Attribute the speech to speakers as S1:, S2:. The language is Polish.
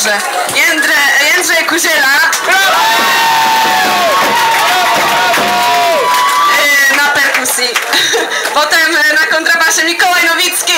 S1: Jędrę, Jędrzej Kuziela. E, na perkusji. Potem e, na kontrabasie Mikołaj Nowicki.